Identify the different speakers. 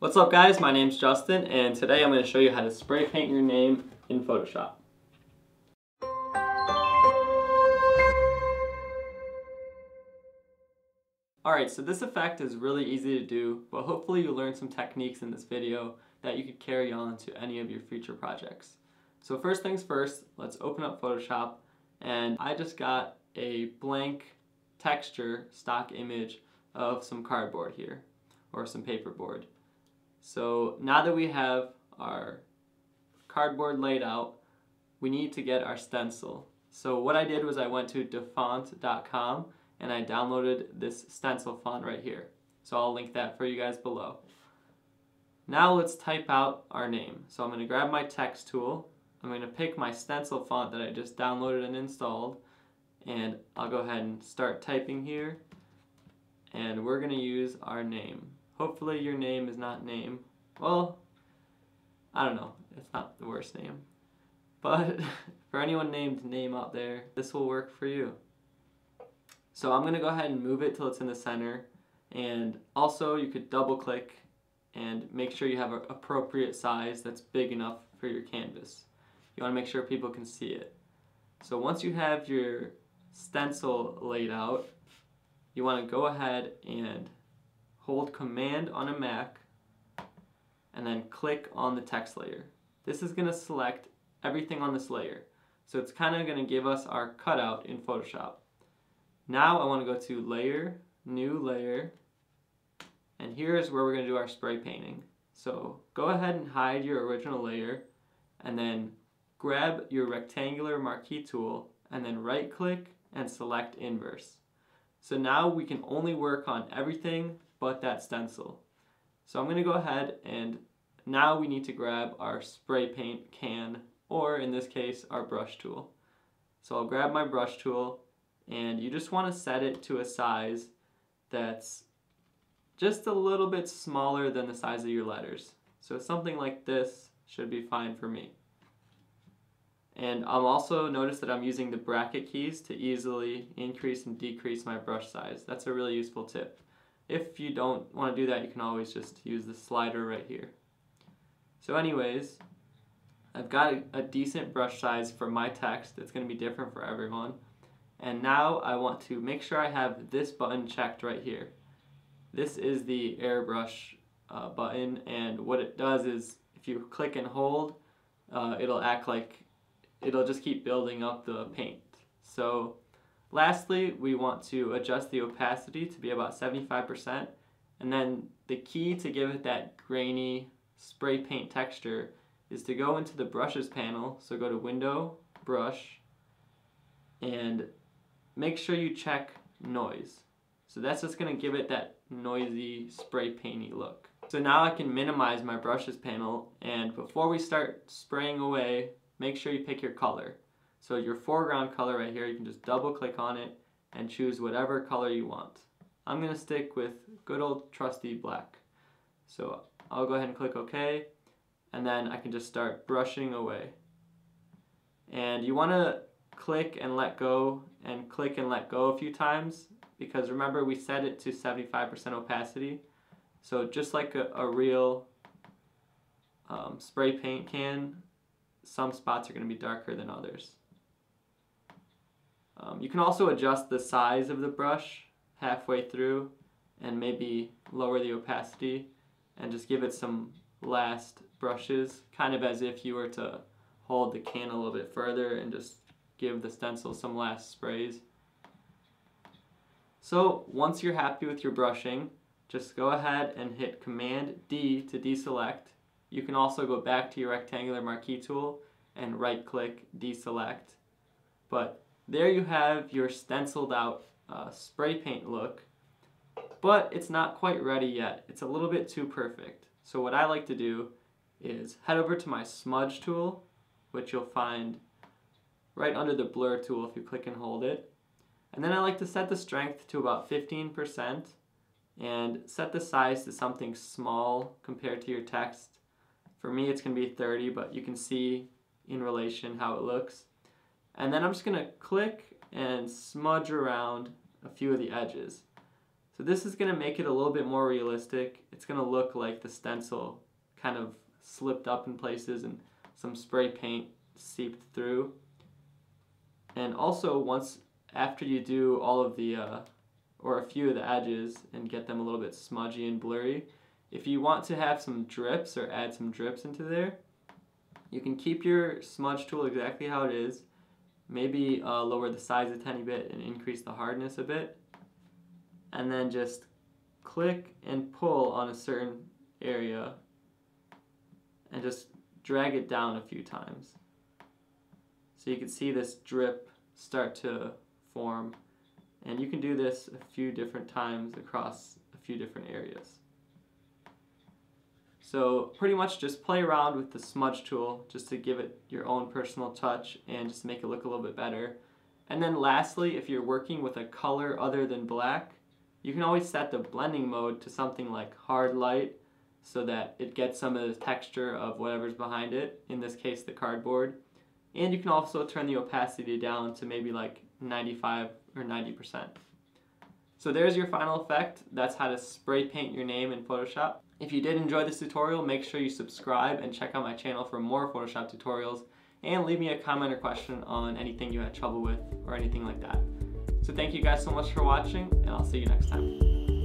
Speaker 1: What's up guys, my name's Justin and today I'm going to show you how to spray paint your name in Photoshop. Alright, so this effect is really easy to do, but hopefully you learned some techniques in this video that you could carry on to any of your future projects. So first things first, let's open up Photoshop and I just got a blank texture stock image of some cardboard here or some paperboard. So now that we have our cardboard laid out, we need to get our stencil. So what I did was I went to dafont.com and I downloaded this stencil font right here. So I'll link that for you guys below. Now let's type out our name. So I'm going to grab my text tool. I'm going to pick my stencil font that I just downloaded and installed and I'll go ahead and start typing here and we're going to use our name. Hopefully your name is not name. Well, I don't know. It's not the worst name. But for anyone named name out there, this will work for you. So I'm going to go ahead and move it till it's in the center. And also you could double click and make sure you have an appropriate size that's big enough for your canvas. You want to make sure people can see it. So once you have your stencil laid out, you want to go ahead and hold command on a Mac and then click on the text layer. This is going to select everything on this layer. So it's kind of going to give us our cutout in Photoshop. Now I want to go to layer, new layer, and here is where we're going to do our spray painting. So go ahead and hide your original layer and then grab your rectangular marquee tool and then right click and select inverse. So now we can only work on everything but that stencil. So I'm going to go ahead and now we need to grab our spray paint can or in this case our brush tool. So I'll grab my brush tool and you just want to set it to a size that's just a little bit smaller than the size of your letters. So something like this should be fine for me. And I'll also notice that I'm using the bracket keys to easily increase and decrease my brush size. That's a really useful tip. If you don't want to do that, you can always just use the slider right here. So anyways, I've got a, decent brush size for my text. It's going to be different for everyone. And now I want to make sure I have this button checked right here. This is the airbrush uh, button and what it does is if you click and hold, uh, it'll act like it'll just keep building up the paint. So lastly, we want to adjust the opacity to be about 75%. And then the key to give it that grainy spray paint texture is to go into the brushes panel. So go to window, brush, and make sure you check noise. So that's just gonna give it that noisy spray painty look. So now I can minimize my brushes panel and before we start spraying away make sure you pick your color. So your foreground color right here, you can just double click on it and choose whatever color you want. I'm going to stick with good old trusty black. So I'll go ahead and click OK and then I can just start brushing away. And you want to click and let go and click and let go a few times because remember we set it to 75% opacity. So just like a, a real um, spray paint can, some spots are going to be darker than others. Um, you can also adjust the size of the brush halfway through and maybe lower the opacity and just give it some last brushes, kind of as if you were to hold the can a little bit further and just give the stencil some last sprays. So once you're happy with your brushing, just go ahead and hit Command D to deselect you can also go back to your rectangular marquee tool and right click deselect. But there you have your stenciled out uh, spray paint look, but it's not quite ready yet. It's a little bit too perfect. So what I like to do is head over to my smudge tool, which you'll find right under the blur tool if you click and hold it. And then I like to set the strength to about 15% and set the size to something small compared to your text for me, it's going to be 30, but you can see in relation how it looks. And then I'm just going to click and smudge around a few of the edges. So this is going to make it a little bit more realistic. It's going to look like the stencil kind of slipped up in places and some spray paint seeped through. And also once after you do all of the uh, or a few of the edges and get them a little bit smudgy and blurry, if you want to have some drips or add some drips into there, you can keep your smudge tool exactly how it is, maybe uh, lower the size a tiny bit and increase the hardness a bit, and then just click and pull on a certain area and just drag it down a few times. So you can see this drip start to form and you can do this a few different times across a few different areas. So pretty much just play around with the smudge tool just to give it your own personal touch and just make it look a little bit better. And then lastly, if you're working with a color other than black, you can always set the blending mode to something like hard light so that it gets some of the texture of whatever's behind it, in this case the cardboard. And you can also turn the opacity down to maybe like 95 or 90%. So there's your final effect. That's how to spray paint your name in Photoshop. If you did enjoy this tutorial, make sure you subscribe and check out my channel for more Photoshop tutorials and leave me a comment or question on anything you had trouble with or anything like that. So thank you guys so much for watching and I'll see you next time.